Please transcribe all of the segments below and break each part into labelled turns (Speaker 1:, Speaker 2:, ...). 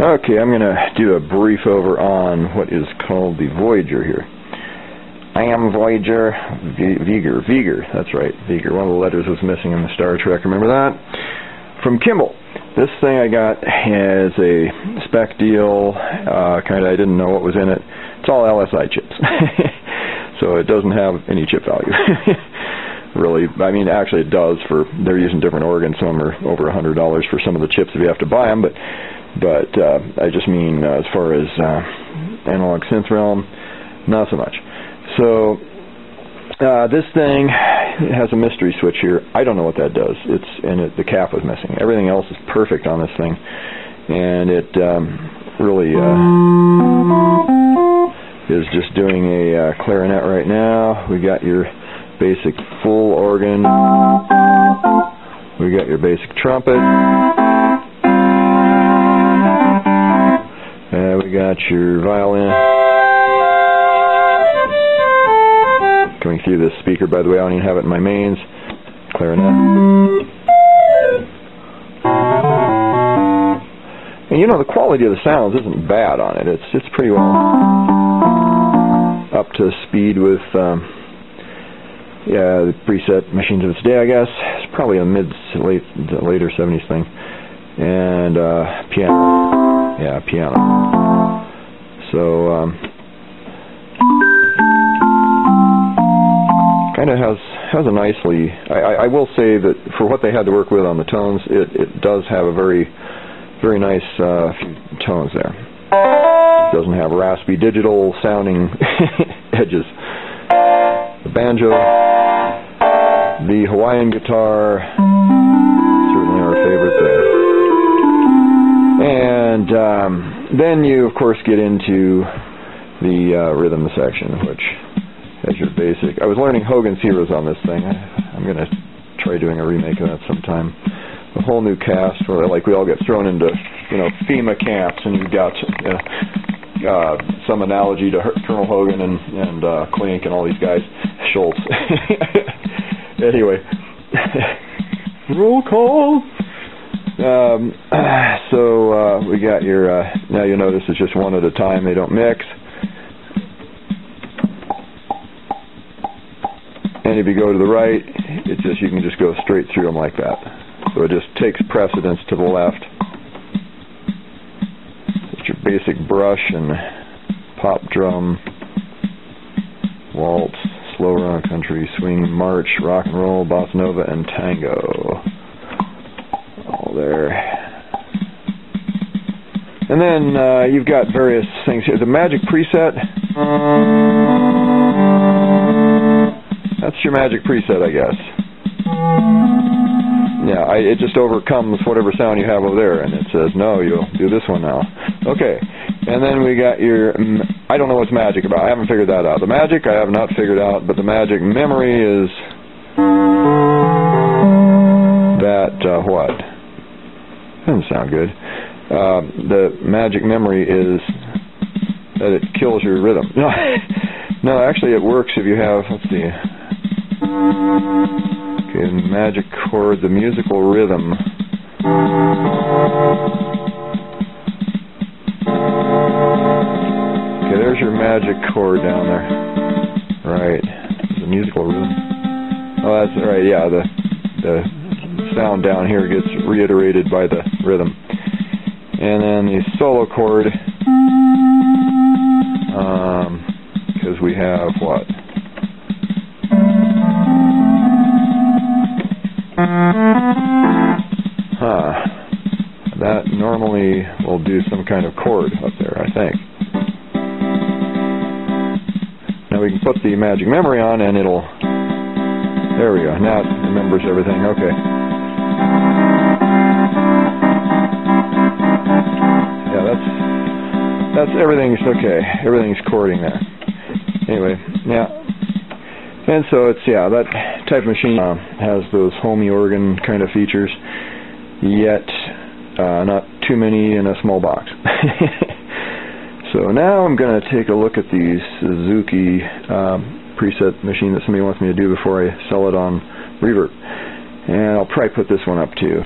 Speaker 1: Okay, I'm going to do a brief over on what is called the Voyager here. I am Voyager v V'Ger. V'Ger, that's right, V'Ger. One of the letters was missing in the Star Trek, remember that? From Kimball. This thing I got as a spec deal, uh, kind of, I didn't know what was in it. It's all LSI chips. so it doesn't have any chip value. really. I mean, actually it does for, they're using different organs. Some are over a $100 for some of the chips if you have to buy them, but but uh, I just mean uh, as far as uh, analog synth realm, not so much. So uh, this thing has a mystery switch here. I don't know what that does. It's and it, the cap was missing. Everything else is perfect on this thing, and it um, really uh, is just doing a uh, clarinet right now. We got your basic full organ. We got your basic trumpet. And we got your violin. Coming through this speaker, by the way, I don't even have it in my mains. Clarinet. And you know, the quality of the sounds isn't bad on it. It's it's pretty well up to speed with um, yeah the preset machines of its day, I guess. It's probably a mid late later 70s thing. And uh, piano, yeah, piano. So um, kind of has has a nicely. I, I will say that for what they had to work with on the tones, it it does have a very very nice uh, few tones there. It doesn't have raspy digital sounding edges. The banjo, the Hawaiian guitar, certainly our favorite there. And um, then you, of course, get into the uh, rhythm section, which has your basic. I was learning Hogan's Heroes on this thing. I, I'm going to try doing a remake of that sometime. A whole new cast where, like, we all get thrown into, you know, FEMA camps, and you've got uh, uh, some analogy to Colonel Hogan and and uh, Klink and all these guys, Schultz. anyway, roll call. Um, so uh, we got your, uh, now you'll notice it's just one at a time, they don't mix. And if you go to the right, it's just, you can just go straight through them like that. So it just takes precedence to the left. It's your basic brush and pop drum, waltz, slow rock country, swing, march, rock and roll, bossa nova, and tango All there. And then uh, you've got various things here. The magic preset. That's your magic preset, I guess. Yeah, I, it just overcomes whatever sound you have over there, and it says, no, you'll do this one now. Okay, and then we got your, I don't know what's magic about. I haven't figured that out. The magic I have not figured out, but the magic memory is that, uh, what? Doesn't sound good. Uh, the magic memory is that it kills your rhythm. No, no, actually it works if you have, let's see, okay, magic chord, the musical rhythm. Your magic chord down there. Right, the musical rhythm. Oh, that's right, yeah, the, the sound down here gets reiterated by the rhythm. And then the solo chord, because um, we have what? Huh. That normally will do some kind of chord up there, I think. We can put the magic memory on and it'll, there we go, now it remembers everything, okay. Yeah, that's that's everything's okay. Everything's cording there. Anyway, now... And so it's yeah, that type of machine uh, has those homey organ kind of features, yet uh, not too many in a small box. so now I'm going to take a look at the Suzuki um, preset machine that somebody wants me to do before I sell it on Reverb. And I'll probably put this one up too.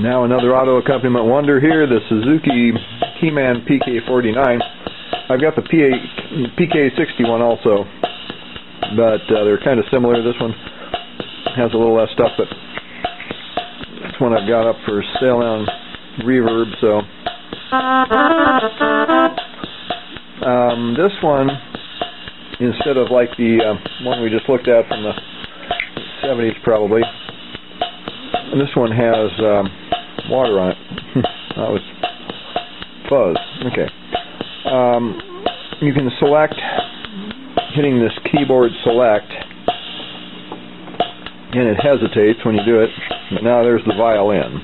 Speaker 1: Now another auto accompaniment wonder here, the Suzuki Keyman PK49. I've got the PA, PK61 also, but uh, they're kind of similar. This one has a little less stuff, but this one I've got up for sale on reverb, so. Um, this one, instead of like the uh, one we just looked at from the 70s probably, and this one has um, water on it. that was fuzz. Okay. Um, you can select, hitting this keyboard select, and it hesitates when you do it. But now there's the violin.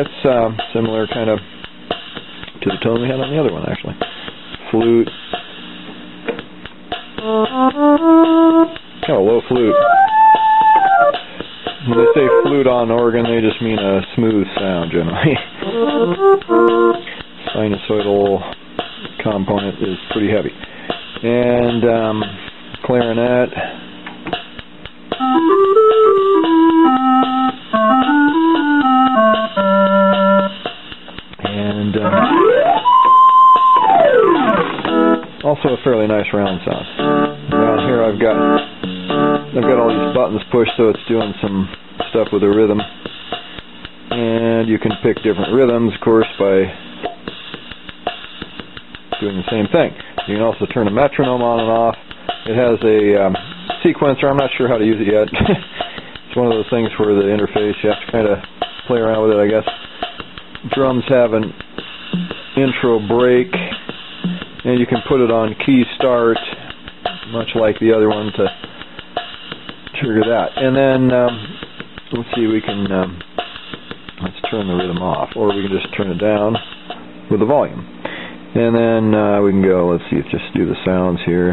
Speaker 1: It's uh, similar kind of to the tone we had on the other one, actually. Flute. Kind of low flute. When they say flute on organ, they just mean a smooth sound generally. Sinusoidal component is pretty heavy. And um, clarinet. Fairly nice round sound. Down here I've got I've got all these buttons pushed so it's doing some stuff with the rhythm. And you can pick different rhythms, of course, by doing the same thing. You can also turn a metronome on and off. It has a um, sequencer. I'm not sure how to use it yet. it's one of those things where the interface, you have to kind of play around with it, I guess. Drums have an intro break, and you can put it on key start, much like the other one, to trigger that. And then, um, let's see, we can, um, let's turn the rhythm off, or we can just turn it down with the volume. And then uh, we can go, let's see, just do the sounds here.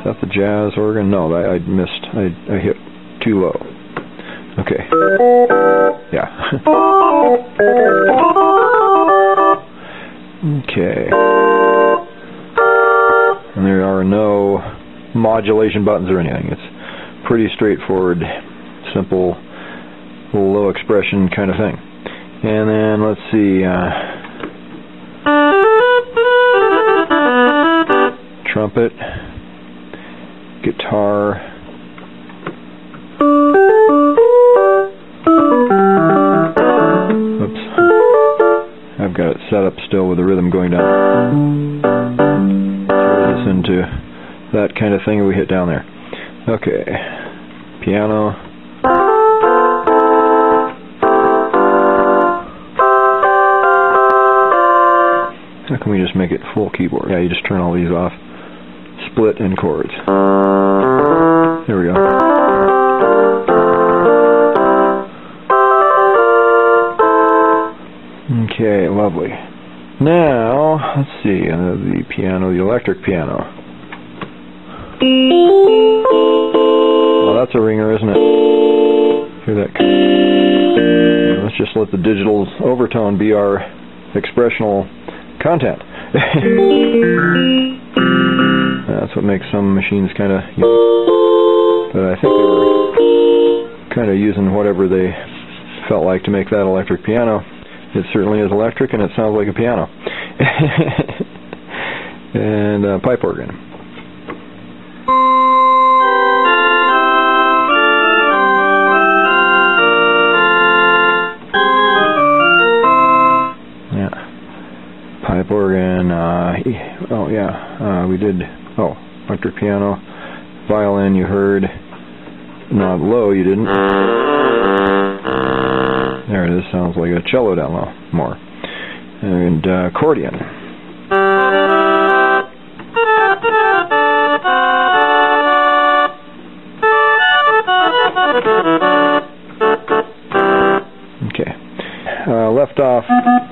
Speaker 1: Is that the jazz organ? No, I, I missed. I, I hit too low. Okay. Yeah. okay. And there are no modulation buttons or anything. It's pretty straightforward, simple, low expression kind of thing. And then let's see. Uh, trumpet, guitar. I've got it set up still with the rhythm going down. Listen to that kind of thing we hit down there. Okay. Piano. How can we just make it full keyboard? Yeah, you just turn all these off. Split in chords. There we go. Okay, lovely. Now, let's see, uh, the piano, the electric piano. Well, that's a ringer, isn't it? Hear that? Let's just let the digital overtone be our expressional content. That's what makes some machines kind of unique. But I think they were kind of using whatever they felt like to make that electric piano. It certainly is electric and it sounds like a piano. and uh, pipe organ. Yeah. Pipe organ, uh, oh yeah, uh, we did, oh, electric piano, violin you heard, not low you didn't. There it is, sounds like a cello down low, more. And uh, accordion. Okay. Uh, left off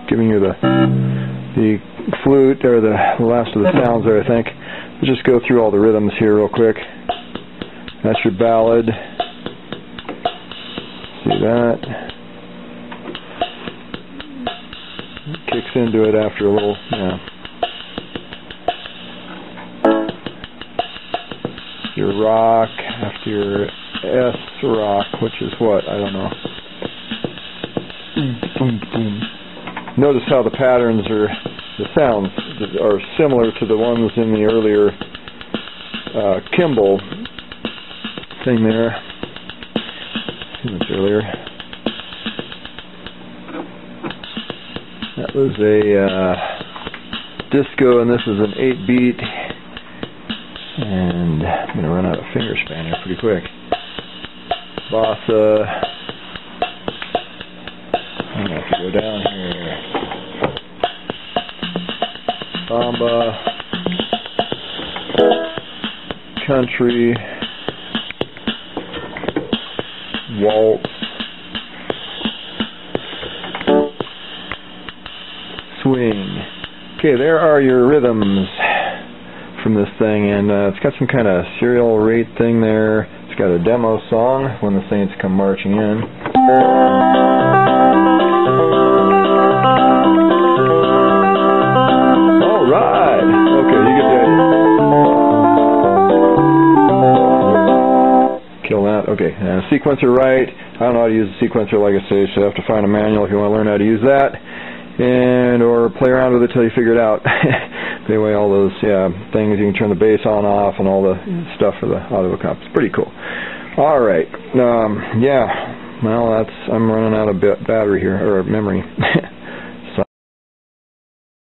Speaker 1: giving you the the flute or the last of the sounds there, I think. Let's just go through all the rhythms here real quick. That's your ballad. see that. Kicks into it after a little, yeah. Your rock, after your S rock, which is what? I don't know. Boom, boom. Notice how the patterns are, the sounds are similar to the ones in the earlier uh, Kimball thing there. Earlier. Was a uh, disco, and this is an 8-beat. And I'm going to run out of finger span here pretty quick. Bossa. I'm going to have to go down here. Samba. Country. Waltz. Okay, there are your rhythms from this thing, and uh, it's got some kind of serial rate thing there. It's got a demo song when the Saints come marching in. Okay, you get that. Kill that. Okay, uh, sequencer right. I don't know how to use a sequencer, like I say, so you have to find a manual if you want to learn how to use that, and or play around with it till you figure it out. anyway, all those yeah things you can turn the bass on off and all the stuff for the audio comp. It's pretty cool. All right, um, yeah. Well, that's I'm running out of battery here or memory.